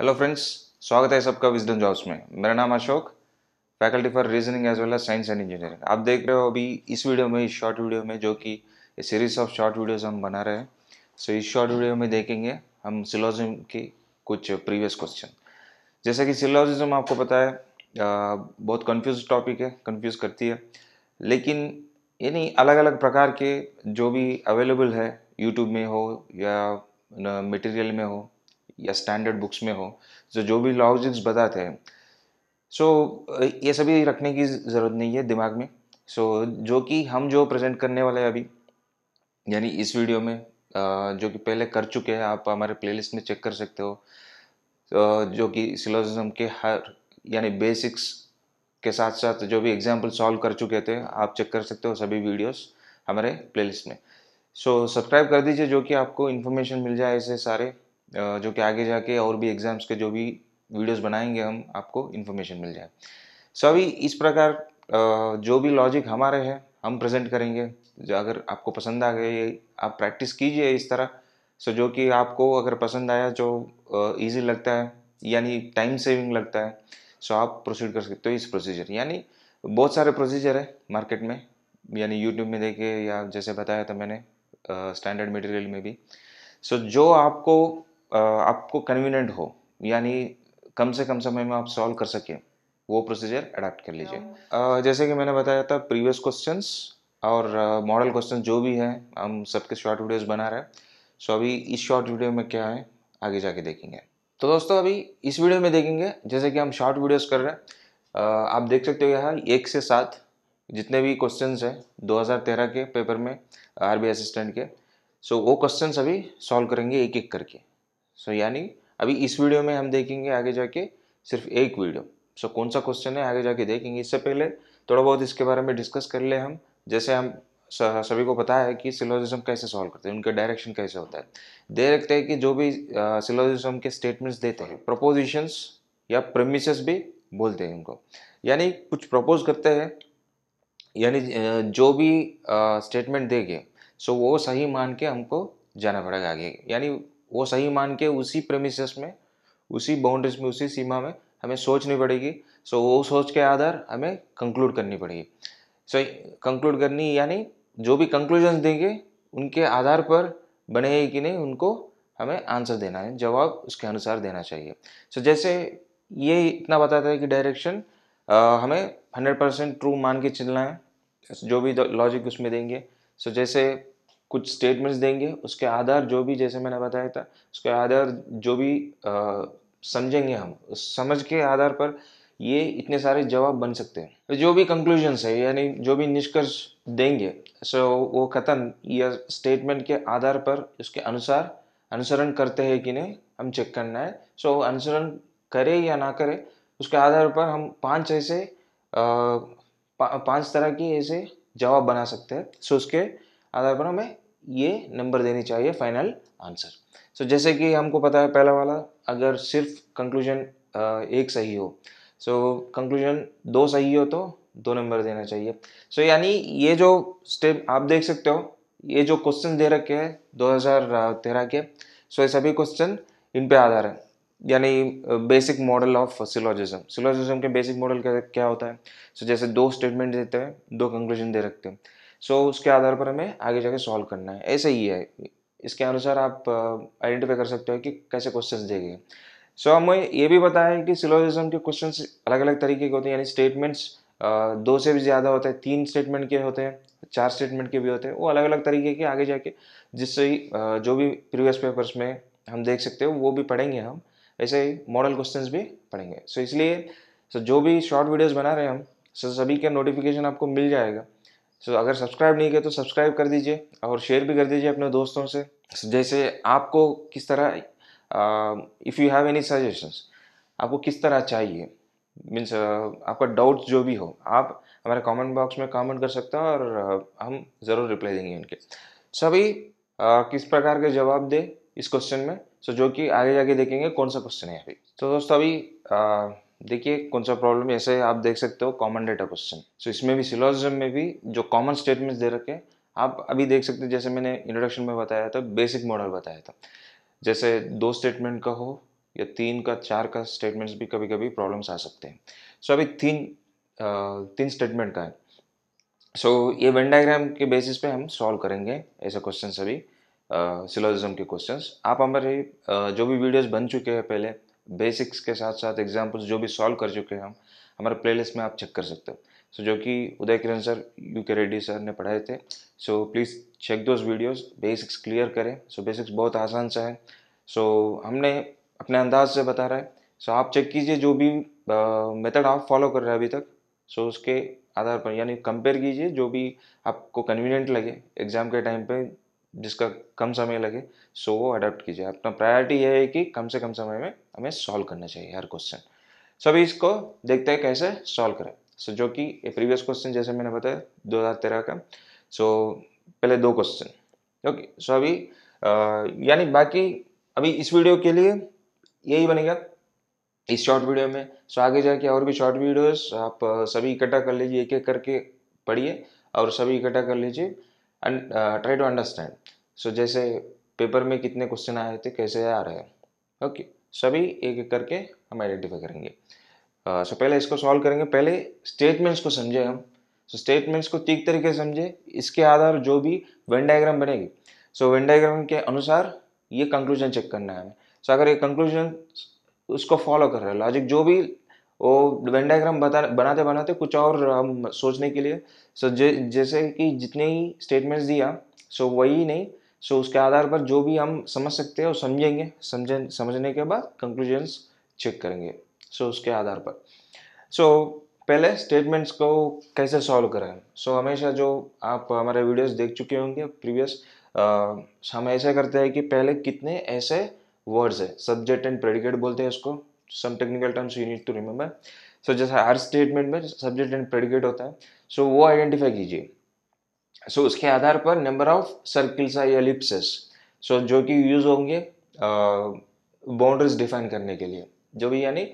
Hello friends स्वागत है सबका विजडम जॉब्स में। मेरा नाम Ashok faculty for reasoning as well as science and engineering आप देख रहे हो अभी इस वीडियो में, इस शॉर्ट वीडियो में, जो कि सीरीज़ ऑफ़ शॉर्ट वीडियोस हम बना रहे हैं। सो इस शॉर्ट वीडियो में देखेंगे हम सिलोजिज्म की कुछ प्रीवियस क्वेश्चन जैसे कि सिलोजिज्म आपको पता है बहुत कन्फ्यूज़ टॉपिक है कन्फ्यूज़ करती है। लेकिन यानी अलग अलग प्रकार के जो भी अवेलेबल है यूट्यूब में हो या मटेरियल में हो या स्टैंडर्ड बुक्स में हो जो जो भी लॉजिक्स बताते हैं। सो so, ये सभी रखने की ज़रूरत नहीं है दिमाग में। सो so, जो कि हम जो प्रेजेंट करने वाले हैं अभी यानी इस वीडियो में जो कि पहले कर चुके हैं आप हमारे प्लेलिस्ट में चेक कर सकते हो। जो कि सिलोजिज्म के हर यानी बेसिक्स के साथ साथ जो भी एग्ज़ाम्पल सॉल्व कर चुके थे आप चेक कर सकते हो सभी वीडियोस हमारे प्लेलिस्ट में। सो so, सब्सक्राइब कर दीजिए जो कि आपको इन्फॉर्मेशन मिल जाए ऐसे सारे। जो कि आगे जाके और भी एग्ज़ाम्स के जो भी वीडियोस बनाएँगे हम आपको इन्फॉर्मेशन मिल जाए। सो अभी इस प्रकार जो भी लॉजिक हमारे हैं हम प्रेजेंट करेंगे। जो अगर आपको पसंद आ गए आप प्रैक्टिस कीजिए इस तरह। सो जो कि आपको अगर पसंद आया जो ईजी लगता है यानी टाइम सेविंग लगता है सो आप प्रोसीड कर सकते हो इस प्रोसीजर यानी बहुत सारे प्रोसीजर है मार्केट में यानी यूट्यूब में देखे या जैसे बताया था मैंने स्टैंडर्ड मटेरियल में भी। सो so, जो आपको आपको कन्वीनियंट हो यानी कम से कम समय में आप सॉल्व कर सकें वो प्रोसीजर अडाप्ट कर लीजिए। जैसे कि मैंने बताया था प्रीवियस क्वेश्चंस और मॉडल क्वेश्चन जो भी है हम सबके शॉर्ट वीडियोस बना रहे हैं। सो अभी इस शॉर्ट वीडियो में क्या है आगे जाके देखेंगे। तो दोस्तों अभी इस वीडियो में देखेंगे जैसे कि हम शॉर्ट वीडियोस कर रहे हैं। आप देख सकते हो यहाँ एक से सात जितने भी क्वेश्चन हैं 2013 के पेपर में आर असिस्टेंट के। सो वो क्वेश्चन अभी सॉल्व करेंगे एक एक करके। सो यानी अभी इस वीडियो में हम देखेंगे आगे जाके सिर्फ़ एक वीडियो। सो कौन सा क्वेश्चन है, आगे जाके देखेंगे। इससे पहले थोड़ा बहुत इसके बारे में डिस्कस कर ले हम। जैसे हम सभी को पता है कि सिलोजिज्म कैसे सॉल्व करते हैं, उनका डायरेक्शन कैसे होता है। दे रखते हैं कि जो भी सिलोजिज्म के स्टेटमेंट्स देते हैं प्रपोजिशंस या प्रेमिस भी बोलते हैं उनको। यानी कुछ प्रपोज करते हैं, यानी जो भी स्टेटमेंट देंगे सो वो सही मान के हमको जाना पड़ेगा आगे। यानी वो सही मान के उसी प्रेमिस में उसी बाउंड्रीज में उसी सीमा में हमें सोचनी पड़ेगी। सो वो सोच के आधार हमें कंक्लूड करनी पड़ेगी। सो कंक्लूड करनी यानी जो भी कंक्लूजन देंगे उनके आधार पर बने कि नहीं उनको हमें आंसर देना है जवाब उसके अनुसार देना चाहिए। सो so, जैसे ये इतना बताता है कि डायरेक्शन हमें हंड्रेड परसेंट ट्रू मान के चलना है। जो भी लॉजिक उसमें देंगे। सो so, जैसे कुछ स्टेटमेंट्स देंगे उसके आधार जो भी जैसे मैंने बताया था उसके आधार जो भी समझेंगे हम। समझ के आधार पर ये इतने सारे जवाब बन सकते हैं। जो भी कंक्लूजन्स है यानी जो भी निष्कर्ष देंगे सो वो कथन या स्टेटमेंट के आधार पर उसके अनुसार अनुसरण करते हैं कि नहीं हम चेक करना है। सो so, अनुसरण करे या ना करे उसके आधार पर हम पाँच ऐसे पाँच तरह की ऐसे जवाब बना सकते हैं। सो so, उसके आधार पर हमें ये नंबर देनी चाहिए फाइनल आंसर सो जैसे कि हमको पता है पहला वाला अगर सिर्फ़ कंक्लूजन एक सही हो सो कंक्लूजन दो सही हो तो दो नंबर देना चाहिए। सो यानी ये जो स्टेप आप देख सकते हो ये जो क्वेश्चन दे रखे हैं 2013 के सो ये सभी क्वेश्चन इन पे आधार है। यानी basic model of syllogism syllogism के बेसिक मॉडल क्या होता है? सो so, जैसे दो स्टेटमेंट देते हैं दो कंक्लूजन दे रखते हैं। सो so, उसके आधार पर हमें आगे जाके सॉल्व करना है। ऐसे ही है। इसके अनुसार आप आइडेंटिफाई कर सकते हो कि कैसे क्वेश्चंस देंगे। सो so, हमें ये भी बताया है कि सिलोजिज्म के क्वेश्चंस अलग अलग तरीके के होते हैं। यानी स्टेटमेंट्स दो से भी ज़्यादा होते हैं। तीन स्टेटमेंट के होते हैं चार स्टेटमेंट के भी होते हैं। वो अलग अलग तरीके के आगे जाके जिससे जो भी प्रीवियस पेपर्स में हम देख सकते हो वो भी पढ़ेंगे हम। ऐसे ही मॉडल क्वेश्चंस भी पढ़ेंगे। सो so, इसलिए सो so, जो भी शॉर्ट वीडियोस बना रहे हैं हम सो so, सभी का नोटिफिकेशन आपको मिल जाएगा। सो अगर सब्सक्राइब नहीं किया तो सब्सक्राइब कर दीजिए और शेयर भी कर दीजिए अपने दोस्तों से। जैसे आपको किस तरह if you have any suggestions आपको किस तरह चाहिए? मीन्स uh, आपका डाउट्स जो भी हो आप हमारे कमेंट बॉक्स में कमेंट कर सकते हैं और uh, हम ज़रूर रिप्लाई देंगे उनके। सभी uh, किस प्रकार के जवाब दे इस क्वेश्चन में? सो जो कि आगे जाके देखेंगे कौन सा क्वेश्चन है अभी। तो दोस्तों अभी देखिए कौन सा प्रॉब्लम ऐसे आप देख सकते हो कॉमन डेटा क्वेश्चन सो इसमें भी सिलोजिज्म में भी जो कॉमन स्टेटमेंट्स दे रखे आप अभी देख सकते हैं जैसे मैंने इंट्रोडक्शन में बताया था बेसिक मॉडल बताया था. जैसे दो स्टेटमेंट का हो या तीन का चार का स्टेटमेंट्स भी कभी कभी प्रॉब्लम्स आ सकते हैं. सो so, अभी तीन तीन स्टेटमेंट का है. सो so, ये वेन डायग्राम के बेसिस पे हम सॉल्व करेंगे ऐसे क्वेश्चन अभी सिलोजिज्म के क्वेश्चंस आप हमारे जो भी वीडियोस बन चुके हैं पहले बेसिक्स के साथ साथ एग्जाम्पल्स जो भी सॉल्व कर चुके हैं हम हमारे प्लेलिस्ट में आप चेक कर सकते हो। सो so, जो कि उदय किरण सर यू के रेड्डी सर ने पढ़ाए थे। So please check those videos basics clear करें। सो so, बेसिक्स बहुत आसान सा है। सो so, हमने अपने अंदाज से बता रहा है। सो so, आप चेक कीजिए जो भी मेथड आप फॉलो कर रहे हैं अभी तक। सो so, उसके आधार पर यानी कंपेयर कीजिए जो भी आपको कन्वीनियंट लगे। एग्ज़ाम के टाइम पे जिसका कम समय लगे सो वो अडेप्ट कीजिए। अपना प्रायोरिटी ये है कि कम से कम समय में हमें सॉल्व करना चाहिए हर क्वेश्चन सो अभी इसको देखते हैं कैसे सॉल्व करें। सो so, जो कि प्रीवियस क्वेश्चन जैसे मैंने बताया दो हज़ार तेरह का। सो so, पहले दो क्वेश्चन ओके सो अभी यानी बाकी अभी इस वीडियो के लिए यही बनेगा। इस शॉर्ट वीडियो में। सो so, आगे जाके और भी शॉर्ट वीडियोस आप सभी इकट्ठा कर लीजिए एक एक करके पढ़िए और सभी इकट्ठा कर लीजिए। And try to understand so जैसे पेपर में कितने क्वेश्चन आए थे कैसे आ रहे हैं? ओके सभी एक एक करके हम आइडेंटिफाई करेंगे. सो uh, so पहले इसको सॉल्व करेंगे. पहले स्टेटमेंट्स को समझे हम. सो so, स्टेटमेंट्स को ठीक तरीके से समझे. इसके आधार जो भी वेन डायग्राम बनेगी. सो so, वेन डायग्राम के अनुसार ये कंक्लूजन चेक करना है हमें. सो अगर ये कंक्लूजन उसको फॉलो कर रहे हैं लॉजिक जो भी वो वेन डायग्राम बता, बनाते बनाते कुछ और, हम सोचने के लिए। सो जे, जैसे कि जितने ही स्टेटमेंट्स दिया सो वही नहीं सो उसके आधार पर जो भी हम समझ सकते हैं, वो समझेंगे। समझ, समझने के बाद कंक्लूजन्स चेक करेंगे सो उसके आधार पर। सो पहले स्टेटमेंट्स को कैसे सॉल्व करें? सो हमेशा जो आप हमारे वीडियोस देख चुके होंगे प्रीवियस हम ऐसे करते हैं कि पहले कितने ऐसे वर्ड्स है सब्जेक्ट एंड प्रेडिकेट बोलते हैं इसको some technical terms you need to remember. So जैसे हर स्टेटमेंट में सब्जेक्ट एंड प्रेडिकेट होता है सो so वो आइडेंटिफाई कीजिए। सो so उसके आधार पर नंबर ऑफ़ सर्किल्स या एलिप्सेस सो जो कि यूज़ होंगे बाउंड्रीज uh, डिफाइन करने के लिए। जो भी यानी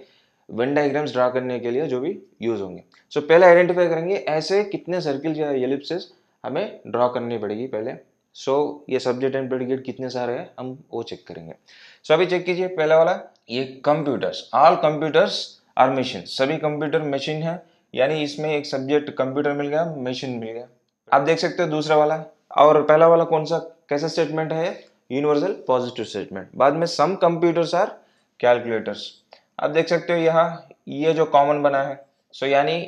वन डायग्राम्स ड्रा करने के लिए जो भी यूज़ होंगे। सो so, पहले आइडेंटिफाई करेंगे ऐसे कितने सर्किल्स या एलिप्सेस हमें ड्रॉ करनी पड़ेगी पहले। सो so, ये सब्जेक्ट एंड प्रेडिकेट कितने सारे हैं हम वो चेक करेंगे। सो so, अभी चेक कीजिए पहला वाला ये computers all computers are machine सभी कंप्यूटर मशीन है यानी इसमें एक सब्जेक्ट कंप्यूटर मिल गया मशीन मिल गया। आप देख सकते हो दूसरा वाला और पहला वाला कौन सा कैसा स्टेटमेंट है यूनिवर्सल पॉजिटिव स्टेटमेंट बाद में सम कंप्यूटर्स आर कैलकुलेटर्स आप देख सकते हो यहाँ ये जो कॉमन बना है सो so, यानी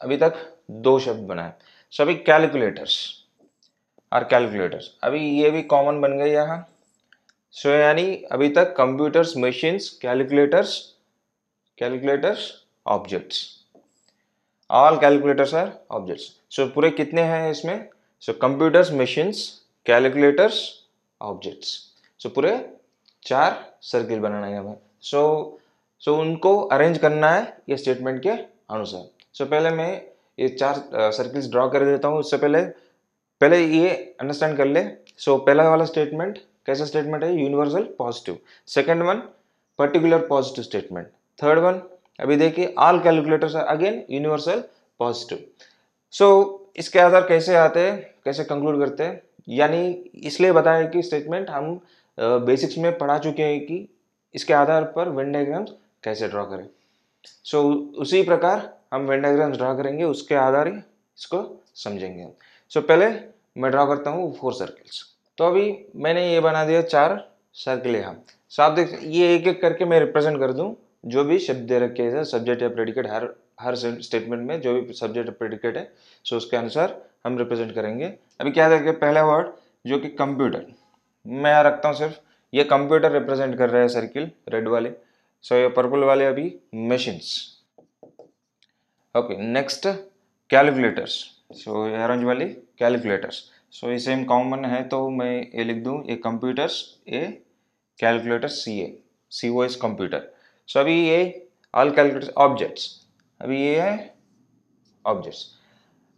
अभी तक दो शब्द बना है। सो अभी कैलकुलेटर्स आर कैलकुलेटर्स। अभी ये भी कॉमन बन गए यहाँ। सो so, यानी अभी तक computers machines calculators calculators objects all calculators are objects so पूरे कितने हैं इसमें? So computers machines calculators objects so पूरे चार सर्किल बनाना है हमें सो सो उनको अरेंज करना है ये स्टेटमेंट के अनुसार। सो so, पहले मैं ये चार सर्किल्स ड्रॉ कर देता हूँ। उससे पहले पहले ये अंडरस्टैंड कर ले। सो so, पहला वाला स्टेटमेंट कैसा स्टेटमेंट है? Universal positive second one particular positive statement third one अभी देखिए all calculators are again universal positive so इसके आधार कैसे आते हैं? कैसे कंक्लूड करते हैं? यानी इसलिए बताया कि स्टेटमेंट हम बेसिक्स में पढ़ा चुके हैं कि इसके आधार पर वेन डायग्राम्स कैसे ड्रॉ करें। सो so, उसी प्रकार हम वेन डायग्राम्स ड्रॉ करेंगे उसके आधार ही इसको समझेंगे सो पहले मैं ड्रॉ करता हूँ फोर सर्कल्स तो अभी मैंने ये बना दिया चार सर्कल यहाँ. सो आप देख, ये एक एक करके मैं रिप्रेजेंट कर दूँ. जो भी शब्द दे रखे हैं सब्जेक्ट या प्रेडिकेट हर हर स्टेटमेंट में जो भी सब्जेक्ट प्रेडिकेट है सो उसके अनुसार हम रिप्रेजेंट करेंगे. अभी क्या देखे, पहला वर्ड जो कि कंप्यूटर मैं यहाँ रखता हूँ सिर्फ़, ये कंप्यूटर रिप्रेजेंट कर रहे हैं सर्किल रेड वाले. सो ये पर्पल वाले अभी machines okay next calculators so orange वाली कैलकुलेटर्स सो ये सेम कॉमन है तो मैं ये लिख दूँ A computers A calculator C A C O S computer so अभी ये ऑल कैलकुलेटर्स ऑब्जेक्ट्स अभी ये है ऑब्जेक्ट्स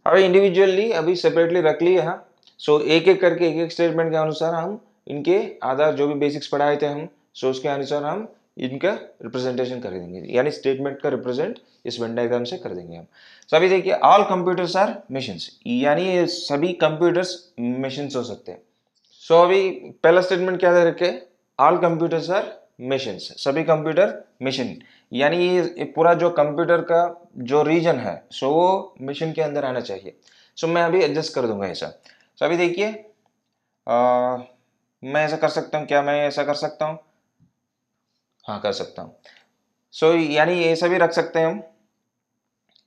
अभी इंडिविजुअली अभी सेपरेटली रख लिए हाँ। सो एक एक करके एक एक स्टेटमेंट के अनुसार हम इनके आधार, जो भी बेसिक्स पढ़ाए थे हम सो उसके अनुसार हम इनका रिप्रेजेंटेशन कर देंगे। यानी स्टेटमेंट का रिप्रेजेंट इस वेन डायग्राम से कर देंगे हम। सभी देखिए ऑल कंप्यूटर्स आर मशीन यानी सभी कंप्यूटर्स मशीन हो सकते हैं। सो so, अभी पहला स्टेटमेंट क्या दे रखे? ऑल कंप्यूटर्स आर मशीन सभी कंप्यूटर मशीन यानी ये पूरा जो कंप्यूटर का जो रीजन है सो वो मशीन के अंदर आना चाहिए। सो मैं अभी एडजस्ट कर दूँगा ऐसा। सो अभी देखिए मैं ऐसा कर सकता हूँ क्या मैं ऐसा कर सकता हूँ? हाँ कर सकता हूँ। सो so, यानी ऐसा भी रख सकते हैं हम।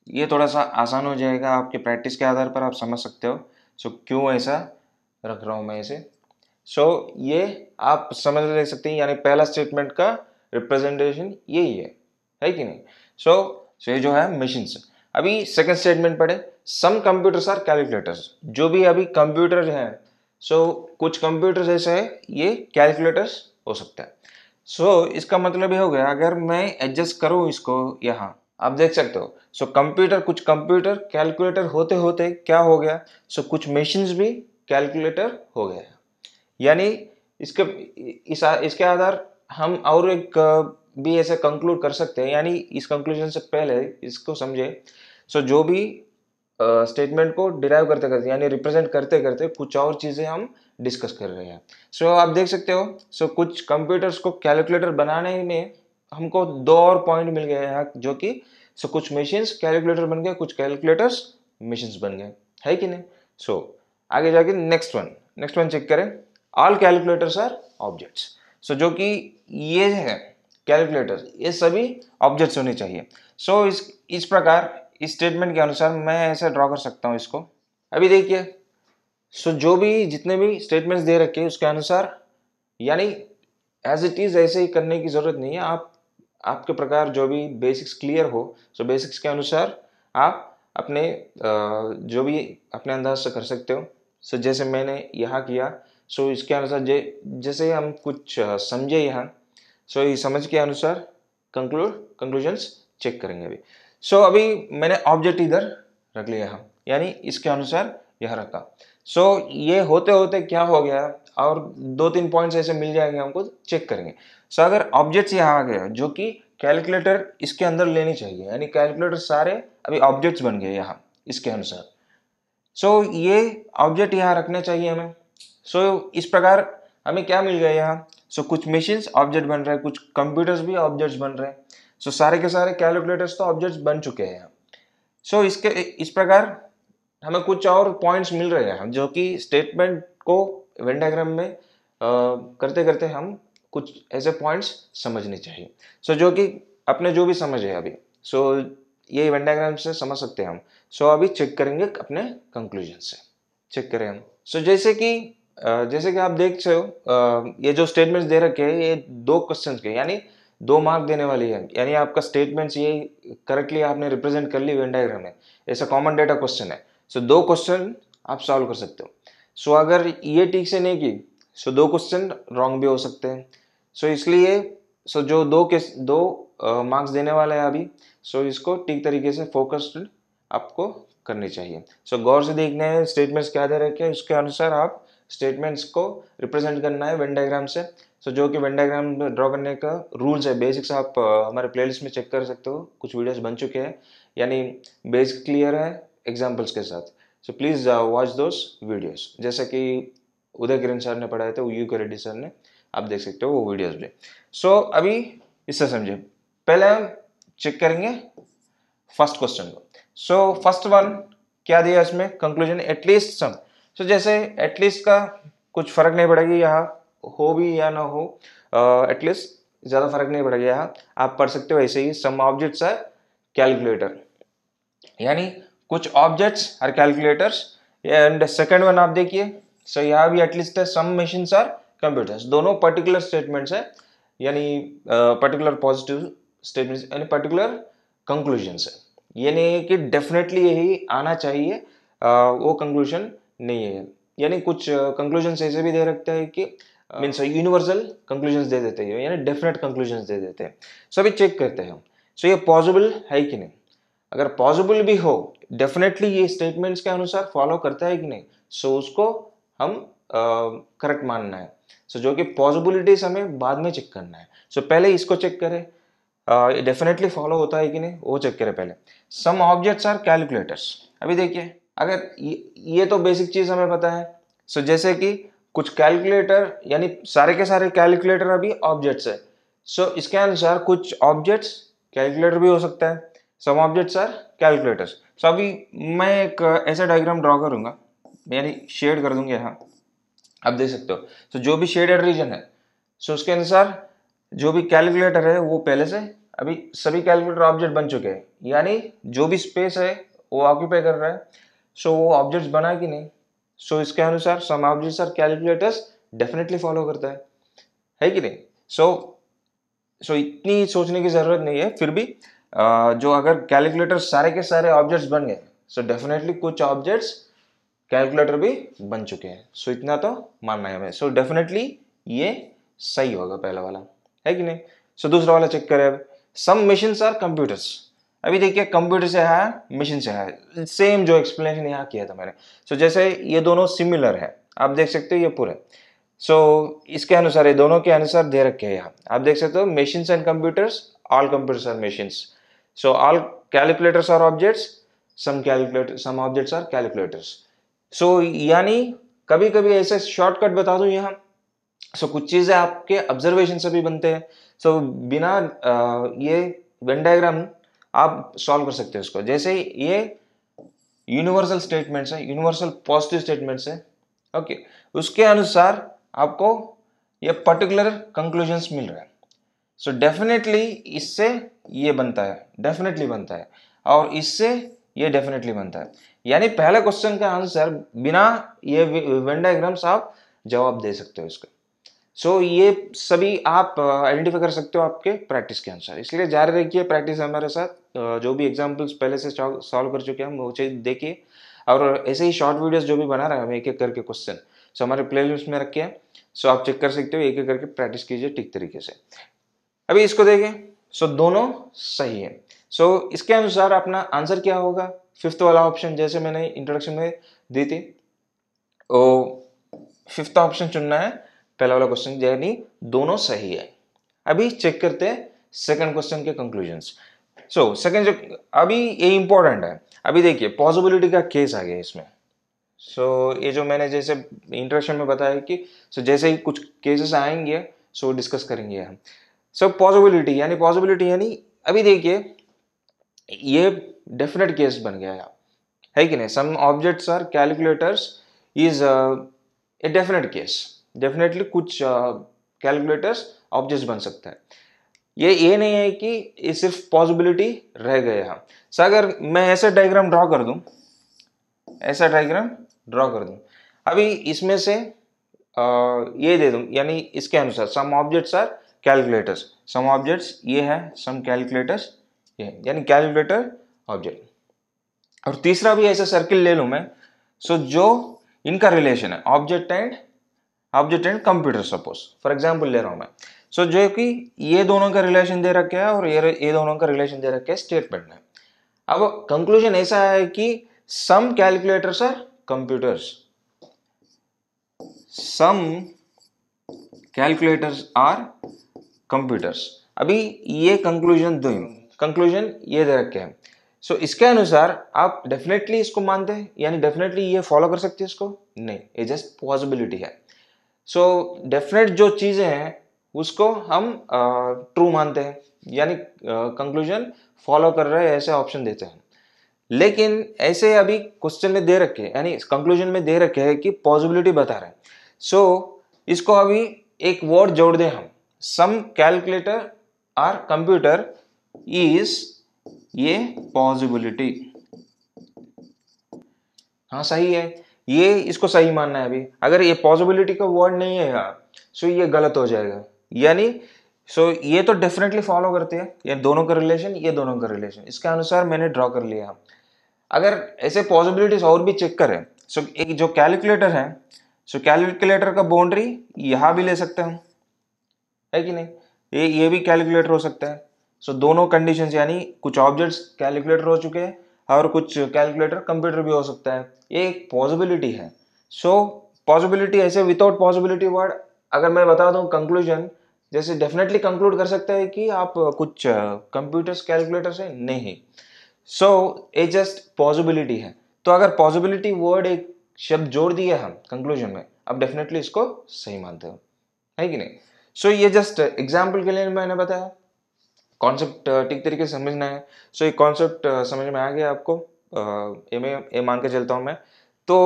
ये थोड़ा सा आसान हो जाएगा आपके प्रैक्टिस के आधार पर आप समझ सकते हो। सो so, क्यों ऐसा रख रहा हूँ मैं इसे? सो so, ये आप समझ ले सकते हैं यानी पहला स्टेटमेंट का रिप्रेजेंटेशन यही है है कि नहीं? सो so, सो so ये जो है मशीन अभी सेकंड स्टेटमेंट पढ़े। सम कंप्यूटर्स आर कैलकुलेटर्स जो भी अभी कंप्यूटर हैं सो so, कुछ कंप्यूटर्स ऐसे है ये कैलकुलेटर्स हो सकता है। सो so, इसका मतलब ये हो गया अगर मैं एडजस्ट करूँ इसको यहाँ आप देख सकते हो। सो so, कंप्यूटर कुछ कंप्यूटर कैलकुलेटर होते होते क्या हो गया? सो so, कुछ मशीन्स भी कैलकुलेटर हो गया। यानी इसके इस इसके आधार हम और एक भी ऐसे कंक्लूड कर सकते हैं। यानी इस कंक्लूजन से पहले इसको समझे। सो so, जो भी स्टेटमेंट को डिराइव करते करते यानी रिप्रेजेंट करते करते कुछ और चीज़ें हम डिस्कस कर रहे हैं। सो so, आप देख सकते हो सो so, कुछ कंप्यूटर्स को कैलकुलेटर बनाने में हमको दो और पॉइंट मिल गए हैं जो कि सो so, कुछ मशीन्स कैलकुलेटर बन गए कुछ कैलकुलेटर्स मशीन्स बन गए। है कि नहीं? सो so, आगे जाके next one next one check करें। All calculators are objects so जो कि ये है कैलकुलेटर ये सभी ऑब्जेक्ट्स होने चाहिए। सो so, इस इस प्रकार इस स्टेटमेंट के अनुसार मैं ऐसे ड्रॉ कर सकता हूँ इसको। अभी देखिए सो जो भी जितने भी स्टेटमेंट्स दे रखे हैं, उसके अनुसार, यानी एज इट इज़ ऐसे ही करने की ज़रूरत नहीं है। आप, आपके प्रकार जो भी बेसिक्स क्लियर हो सो so बेसिक्स के अनुसार आप अपने जो भी अपने अंदाज से कर सकते हो। सो so जैसे मैंने यहाँ किया सो so इसके अनुसार जे, जैसे हम कुछ समझे यहाँ सो so समझ के अनुसार कंक्लूड कंक्लूजन्स चेक करेंगे अभी। सो so अभी मैंने ऑब्जेक्ट इधर रख लिया यहाँ। यानी इसके अनुसार यह रखा। सो so, ये होते होते क्या हो गया? और दो तीन पॉइंट्स ऐसे मिल जाएँगे हमको चेक करेंगे। सो so, अगर ऑब्जेक्ट्स यहाँ आ गया जो कि कैलकुलेटर इसके अंदर लेनी चाहिए यानी कैलकुलेटर सारे अभी ऑब्जेक्ट्स बन गए यहाँ इसके अनुसार। सो so, ये ऑब्जेक्ट यहाँ रखने चाहिए हमें। सो so, इस प्रकार हमें क्या मिल गया यहाँ? सो so, कुछ मशीन्स ऑब्जेक्ट बन रहे हैं कुछ कंप्यूटर्स भी ऑब्जेक्ट्स बन रहे। हैं सो so, सारे के सारे कैलकुलेटर्स तो ऑब्जेक्ट्स बन चुके हैं सो so, इसके इस प्रकार हमें कुछ और पॉइंट्स मिल रहे हैं जो कि स्टेटमेंट को वेन डायग्राम में आ, करते करते हम कुछ ऐसे पॉइंट्स समझने चाहिए। सो so, जो कि अपने जो भी समझ है अभी। सो so, ये वेन डायग्राम से समझ सकते हैं हम। सो so, अभी चेक करेंगे अपने कंक्लूजन से। चेक करें हम। सो so, जैसे कि जैसे कि आप देख सकते हो ये जो स्टेटमेंट्स दे रखे हैं ये दो क्वेश्चंस के यानी दो मार्क देने वाली है। यानी आपका स्टेटमेंट्स ये करेक्टली आपने रिप्रेजेंट कर ली वेन डायग्राम में। ऐसा कॉमन डेटा क्वेश्चन है। सो दो क्वेश्चन आप सॉल्व कर सकते हो। सो अगर ये ठीक से नहीं की सो दो क्वेश्चन रॉन्ग भी हो सकते हैं। सो इसलिए सो जो दो के दो मार्क्स देने वाले हैं अभी सो इसको ठीक तरीके से फोकस्ड आपको करनी चाहिए। सो गौर से देखने हैं स्टेटमेंट्स क्या दे रखे हैं। उसके अनुसार आप स्टेटमेंट्स को रिप्रेजेंट करना है वेन डायग्राम से। सो जो कि वेन डायग्राम ड्रॉ करने का रूल्स है बेसिक्स आप हमारे प्लेलिस्ट में चेक कर सकते हो। कुछ वीडियोस बन चुके हैं। यानी बेसिक क्लियर है एग्जाम्पल्स के साथ। So please watch those videos जैसे कि उदय किरण सर ने पढ़ाए थे यू के रेड्डी सर ने। आप देख सकते हो वो वीडियोस भी। सो so, अभी इससे समझे। पहले हम चेक करेंगे फ़र्स्ट क्वेश्चन को। सो फ़र्स्ट वन क्या दिया इसमें? कंक्लूजन एटलीस्ट सम सो जैसे एटलीस्ट का कुछ फ़र्क नहीं पड़ेगा यहाँ। हो भी या ना हो एटलीस्ट ज़्यादा फ़र्क नहीं पड़ गया आप पढ़ सकते हो ऐसे ही सम ऑब्जेक्ट्स है कैलकुलेटर यानी कुछ objects are calculators and second one आप देखिए सो यहाँ भी एटलीस्ट है सम मशीन आर कंप्यूटर्स दोनों पर्टिकुलर स्टेटमेंट्स है यानी पर्टिकुलर पॉजिटिव स्टेटमेंट्स यानी पर्टिकुलर कंक्लूजन्स है। ये नहीं है कि डेफिनेटली यही आना चाहिए uh, वो कंक्लूजन नहीं है। यानी कुछ कंक्लूजन ऐसे भी दे रखते हैं कि मीन्स यूनिवर्सल कंक्लूजन दे देते हैं यानी डेफिनेट कंक्लूजन दे देते हैं। सो अभी चेक करते हैं हम। सो ये पॉसिबल है कि नहीं? अगर पॉसिबल भी हो डेफिनेटली ये स्टेटमेंट्स के अनुसार फॉलो करता है कि नहीं सो so उसको हम करेक्ट uh, मानना है। सो so जो कि पॉसिबिलिटीज हमें बाद में चेक करना है। सो so पहले इसको चेक करें। डेफिनेटली uh, फॉलो होता है कि नहीं वो चेक करें पहले। सम ऑब्जेक्ट्स आर कैलकुलेटर्स अभी देखिए अगर ये, ये तो बेसिक चीज़ हमें पता है। सो so जैसे कि कुछ कैलकुलेटर यानी सारे के सारे कैलकुलेटर अभी ऑब्जेक्ट्स है। सो so, इसके अनुसार कुछ ऑब्जेक्ट्स कैलकुलेटर भी हो सकता है। Some objects are calculators so अभी मैं एक ऐसा डायग्राम ड्रॉ करूँगा। यानी शेड कर दूँगा यहाँ। आप देख सकते हो। सो so, जो भी शेडेड रीजन है। सो so, उसके अनुसार जो भी कैलकुलेटर है वो पहले से अभी सभी कैलकुलेटर ऑब्जेक्ट बन चुके हैं। यानी जो भी स्पेस है वो ऑक्यूपाई कर रहा है। सो so, वो ऑब्जेक्ट्स बना कि नहीं? सो so, इसके अनुसार some are calculators definitely follow करता है। है कि नहीं? सो so, सो so, इतनी सोचने की ज़रूरत नहीं है फिर भी जो अगर कैलकुलेटर सारे के सारे ऑब्जेक्ट्स बन गए सो डेफिनेटली कुछ ऑब्जेक्ट्स कैलकुलेटर भी बन चुके हैं। सो so, इतना तो मानना है हमें। सो डेफिनेटली ये सही होगा पहला वाला। है कि नहीं? सो so, दूसरा वाला चेक करें अब। सम मशीन आर कंप्यूटर्स अभी देखिए कंप्यूटर से है मशीन से है। सेम जो एक्सप्लेनेशन यहाँ किया था मैंने। सो so, जैसे ये दोनों सिमिलर है। आप देख सकते हो ये पूरे। सो so, इसके अनुसार ये दोनों के अनुसार दे रखे हैं यहाँ। आप देख सकते हो machine and computers all computers are machine so all calculators are objects some calculator some objects are calculators so यानी कभी कभी ऐसे शॉर्टकट बता दूँ यहाँ। सो so, कुछ चीज़ें आपके ऑब्जर्वेशन से भी बनते हैं। सो so, बिना आ, ये वेन डायग्राम आप सॉल्व कर सकते हैं उसको। जैसे ये यूनिवर्सल स्टेटमेंट्स है यूनिवर्सल पॉजिटिव स्टेटमेंट्स है ओके okay. उसके अनुसार आपको ये पर्टिकुलर कंक्लूजन्स मिल रहा है। सो so डेफिनेटली इससे ये बनता है डेफिनेटली बनता है और इससे ये डेफिनेटली बनता है। यानी पहले क्वेश्चन का आंसर बिना ये वेन डायग्राम्स आप जवाब दे सकते हो इसका। सो so, ये सभी आप आइडेंटिफाई कर सकते हो आपके प्रैक्टिस के अनुसार। इसलिए जारी रखिए प्रैक्टिस हमारे साथ। जो भी एग्जाम्पल्स पहले से सॉल्व कर चुके हैं, हम वो चीज़ देखिए। और ऐसे ही शॉर्ट वीडियोस जो भी बना रहे हैं, हम एक एक करके क्वेश्चन सो हमारे प्ले लिस्ट में रखे हैं। सो आप चेक कर सकते हो एक एक करके प्रैक्टिस कीजिए ठीक तरीके से। अभी इसको देखें। सो दोनों सही है। सो इसके अनुसार अपना आंसर क्या होगा? फिफ्थ वाला ऑप्शन जैसे मैंने इंट्रोडक्शन में दी थी। ओ फिफ्थ ऑप्शन चुनना है, पहला वाला क्वेश्चन यानी दोनों सही है। अभी चेक करते हैं सेकंड क्वेश्चन के कंक्लूजन्स सो सेकंड जो अभी ये इंपॉर्टेंट है। अभी देखिए पॉसिबिलिटी का केस आ गया इसमें। सो so, ये जो मैंने जैसे इंट्रोडक्शन में बताया कि सो so, जैसे ही कुछ केसेस आएँगे सो so डिस्कस करेंगे हम। सो पॉसिबिलिटी यानी पॉसिबिलिटी यानी अभी देखिए ये डेफिनेट केस बन गया है। है कि नहीं? Some objects are calculators is a definite case definitely कुछ कैलकुलेटर्स uh, ऑब्जेक्ट्स बन सकता है। ये ये नहीं है कि ये सिर्फ़ पॉसिबिलिटी रह गए हैं। सो अगर मैं ऐसा डायग्राम ड्रॉ कर दूँ ऐसा डायग्राम ड्रॉ कर दूँ अभी इसमें से आ, ये दे दूँ यानी इसके अनुसार some objects are calculators some objects ये है सम कैलकुलेटर्स ये यानी कैलकुलेटर ऑब्जेक्ट और तीसरा भी ऐसा सर्किल ले लूँ मैं सो so, जो इनका रिलेशन है object and object and computer suppose for example ले रहा हूँ मैं। सो so, जो कि ये दोनों का रिलेशन दे रखे है और ये ये दोनों का रिलेशन दे रखे है स्टेटमेंट में अब कंक्लूजन ऐसा है कि some calculators are computers some calculators are computers. अभी ये कंक्लूजन दो कंक्लूजन ये दे रखे हैं सो so, इसके अनुसार आप डेफिनेटली इसको मानते हैं यानी डेफिनेटली ये फॉलो कर सकते हैं इसको नहीं ये जस्ट पॉसिबिलिटी है सो so, डेफिनेट जो चीज़ें हैं उसको हम ट्रू मानते हैं। यानी कंक्लूजन फॉलो कर रहे हैं ऐसे ऑप्शन देते हैं। लेकिन ऐसे अभी क्वेश्चन में दे रखे यानी कंक्लूजन में दे रखे हैं कि पॉसिबिलिटी बता रहे हैं। सो so, इसको अभी एक वर्ड जोड़ दें हम। Some calculator are computer is ये पॉसिबिलिटी हाँ सही है। ये इसको सही मानना है अभी। अगर ये पॉसिबिलिटी का वर्ड नहीं है यार सो ये गलत हो जाएगा। यानी सो so, ये तो डेफिनेटली फॉलो करते हैं। ये दोनों का रिलेशन ये दोनों का रिलेशन इसके अनुसार मैंने ड्रॉ कर लिया। अगर ऐसे पॉसिबिलिटीज और भी चेक करें सो so, एक जो कैलकुलेटर है सो so कैलकुलेटर का बाउंड्री यहाँ भी ले सकते हैं। है कि नहीं? ये ये भी कैलकुलेटर हो सकता है। सो so, दोनों कंडीशंस यानी कुछ ऑब्जेक्ट्स कैलकुलेटर हो चुके हैं और कुछ कैलकुलेटर कंप्यूटर भी हो सकता है। ये एक पॉसिबिलिटी है। सो so, पॉसिबिलिटी ऐसे विदाउट पॉसिबिलिटी वर्ड अगर मैं बता दूँ कंक्लूजन जैसे डेफिनेटली कंक्लूड कर सकते हैं कि आप कुछ कंप्यूटर्स कैलकुलेटर से नहीं। सो ए जस्ट पॉजिबिलिटी है। तो अगर पॉजिबिलिटी वर्ड एक शब्द जोड़ दिया हम कंक्लूजन में अब डेफिनेटली इसको सही मानते हो। है कि नहीं? सो so, ये जस्ट एग्ज़ाम्पल के लिए मैंने बताया। कॉन्सेप्ट ठीक तरीके से समझना है। सो so, ये कॉन्सेप्ट समझ में आ गया आपको। ए में ए मान के चलता हूँ मैं। तो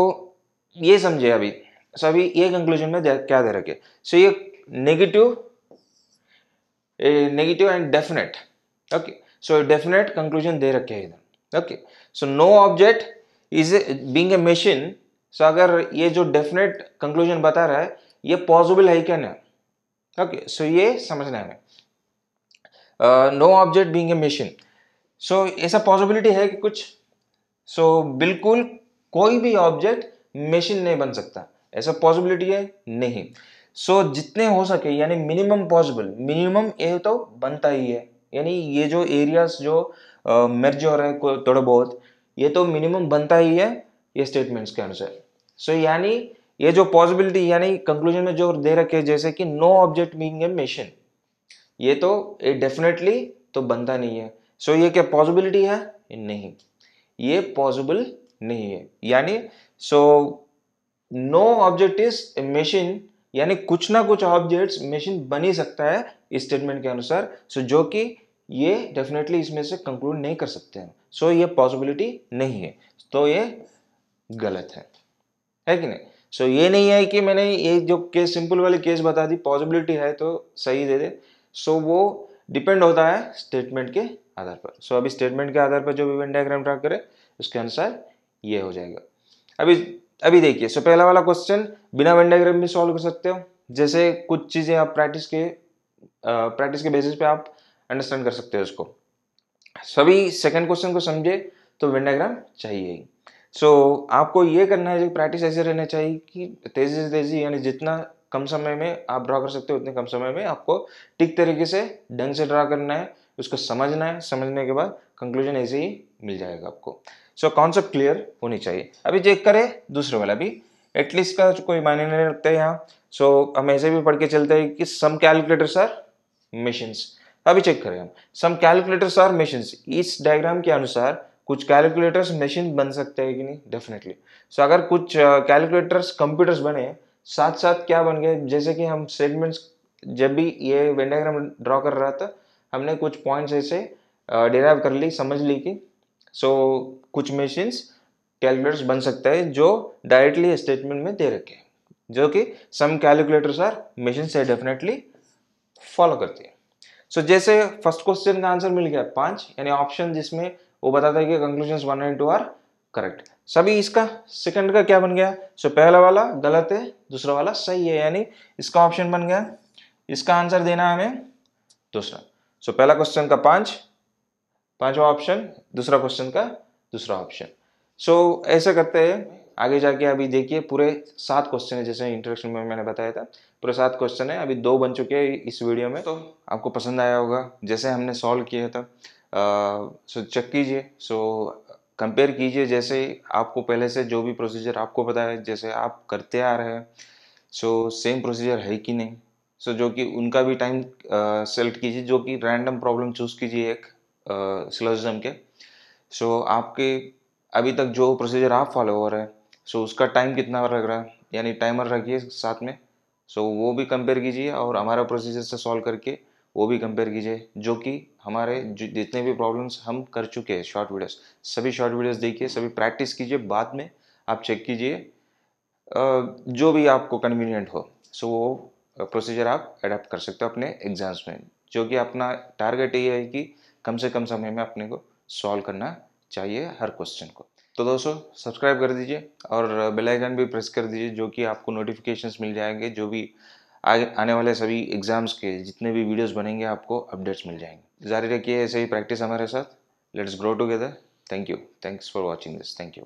ये समझे अभी। सो so, अभी ये कंक्लूजन में क्या दे रखे? सो so, ये negative negative and definite okay so definite conclusion दे रखे हैं इधर। Okay so no object is being a machine so अगर ये जो डेफिनेट कंक्लूजन बता रहा है ये पॉसिबल है क्या ना? ओके सो ये समझना है no object being a machine so ऐसा पॉसिबिलिटी है कि कुछ? सो so, बिल्कुल कोई भी ऑब्जेक्ट मशीन नहीं बन सकता। ऐसा पॉसिबिलिटी है नहीं। सो so, जितने हो सके यानी मिनिमम पॉसिबल मिनिमम ये तो बनता ही है। यानी ये जो एरियाज़ जो मर्ज हो रहे हैं थोड़ा बहुत ये तो मिनिमम बनता ही है ये स्टेटमेंट्स के अनुसार। सो so, यानी ये जो पॉसिबिलिटी यानी कंक्लूजन में जो दे रखे जैसे कि no object meaning a machine ये तो ये डेफिनेटली तो बनता नहीं है। सो so, ये क्या पॉसिबिलिटी है? नहीं। ये पॉसिबल नहीं है। यानी so no object is a machine यानी कुछ ना कुछ ऑब्जेक्ट्स मशीन बन ही सकता है इस स्टेटमेंट के अनुसार। सो जो कि ये डेफिनेटली इसमें से कंक्लूड नहीं कर सकते हैं। सो ये पॉसिबिलिटी नहीं है। तो ये गलत है। है कि नहीं? सो ये नहीं है कि मैंने ये जो केस सिंपल वाली केस बता दी पॉसिबिलिटी है तो सही दे दे। सो वो डिपेंड होता है स्टेटमेंट के आधार पर। सो अभी स्टेटमेंट के आधार पर जो भी वेन डायग्राम ड्रा करे, उसके अनुसार ये हो जाएगा। अभी अभी देखिए सो पहला वाला क्वेश्चन बिना वेन डायग्राम भी सॉल्व कर सकते हो। जैसे कुछ चीज़ें आप प्रैक्टिस के प्रैक्टिस के बेसिस पे आप अंडरस्टैंड कर सकते हो उसको। सभी सेकंड क्वेश्चन को समझे तो वेन डायग्राम चाहिए ही। सो so, आपको ये करना है प्रैक्टिस ऐसे रहना चाहिए कि तेज़ी से तेज़ी यानी जितना कम समय में आप ड्रा कर सकते हो उतने कम समय में आपको ठीक तरीके से ढंग से ड्रा करना है उसको समझना है। समझने के बाद कंक्लूजन ऐसे ही मिल जाएगा आपको। सो कॉन्सेप्ट क्लियर होनी चाहिए। अभी चेक करें दूसरे वाला भी। एटलीस्ट का कोई मायने नहीं रखते यहाँ। सो so, हम ऐसे भी पढ़ के चलते हैं कि सम कैलकुलेटर्स आर मशीन्स अभी चेक करें हम। सम कैलकुलेटर्स आर मशीन्स इस डायग्राम के अनुसार कुछ कैलकुलेटर्स मशीन बन सकते हैं कि नहीं? डेफिनेटली सो so, अगर कुछ कैलकुलेटर्स uh, कंप्यूटर्स बने साथ साथ क्या बन गए? जैसे कि हम सेगमेंट्स जब भी ये वेन डायग्राम ड्रॉ कर रहा था हमने कुछ पॉइंट्स ऐसे डिराइव uh, कर ली समझ ली कि सो so, कुछ मशीन्स कैलकुलेटर्स बन सकता है जो डायरेक्टली स्टेटमेंट में दे रखे हैं जो कि सम कैलकुलेटर्स आर मशीन से डेफिनेटली फॉलो करती है। सो so, जैसे फ़र्स्ट क्वेश्चन का आंसर मिल गया पाँच यानी ऑप्शन जिसमें वो बताता है कि conclusion one and two are correct सभी इसका सेकंड का क्या बन गया? सो so, पहला वाला गलत है दूसरा वाला सही है यानी इसका ऑप्शन बन गया। इसका आंसर देना हमें दूसरा। सो so, पहला क्वेश्चन का पाँच पांचवा ऑप्शन दूसरा क्वेश्चन का दूसरा ऑप्शन सो so, ऐसे करते हैं आगे जाके अभी देखिए पूरे सात क्वेश्चन है जैसे इंट्रोडक्शन में मैंने बताया था। पूरे सात क्वेश्चन है अभी दो बन चुके हैं इस वीडियो में तो आपको पसंद आया होगा। जैसे हमने सॉल्व किया था सो चेक कीजिए सो कंपेयर कीजिए जैसे आपको पहले से जो भी प्रोसीजर आपको पता है जैसे आप करते आ रहे हैं सो सेम प्रोसीजर है कि नहीं? सो so, जो कि उनका भी टाइम सेलेक्ट कीजिए जो कि रैंडम प्रॉब्लम चूज़ कीजिए एक। सिलोजिज्म के। सो so, आपके अभी तक जो प्रोसीजर आप फॉलो हो रहे हैं सो so, उसका टाइम कितना लग रहा है? यानी टाइमर रखिए साथ में। सो so, वो भी कंपेयर कीजिए और हमारा प्रोसीजर से सॉल्व करके वो भी कंपेयर कीजिए जो कि हमारे जितने भी प्रॉब्लम्स हम कर चुके हैं शॉर्ट वीडियोस सभी शॉर्ट वीडियोस देखिए सभी प्रैक्टिस कीजिए बाद में आप चेक कीजिए जो भी आपको कन्वीनियंट हो। सो वो प्रोसीजर आप अडेप्ट कर सकते हो अपने एग्ज़ाम्स में जो कि अपना टारगेट ये है कि कम से कम समय में अपने को सॉल्व करना चाहिए हर क्वेश्चन को। तो दोस्तों सब्सक्राइब कर दीजिए और बेल आइकन भी प्रेस कर दीजिए जो कि आपको नोटिफिकेशंस मिल जाएँगे, जो भी आने वाले सभी एग्ज़ाम्स के जितने भी वीडियोस बनेंगे, आपको अपडेट्स मिल जाएँगे। जारी रखिए ऐसे ही प्रैक्टिस हमारे साथ। Let's grow together thank you thanks for watching this thank you